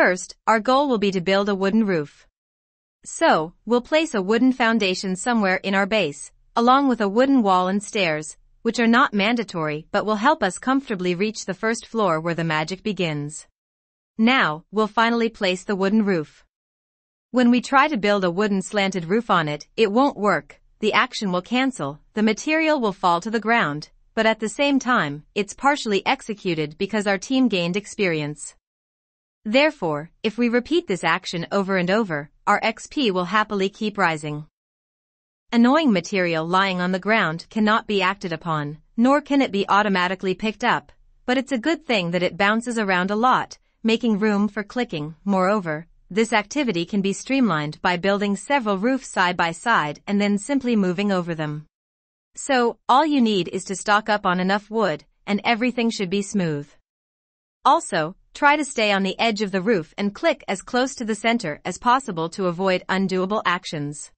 First, our goal will be to build a wooden roof. So, we'll place a wooden foundation somewhere in our base, along with a wooden wall and stairs, which are not mandatory but will help us comfortably reach the first floor where the magic begins. Now, we'll finally place the wooden roof. When we try to build a wooden slanted roof on it, it won't work, the action will cancel, the material will fall to the ground, but at the same time, it's partially executed because our team gained experience. Therefore, if we repeat this action over and over, our XP will happily keep rising. Annoying material lying on the ground cannot be acted upon, nor can it be automatically picked up, but it's a good thing that it bounces around a lot, making room for clicking. Moreover, this activity can be streamlined by building several roofs side by side and then simply moving over them. So, all you need is to stock up on enough wood, and everything should be smooth. Also, try to stay on the edge of the roof and click as close to the center as possible to avoid undoable actions.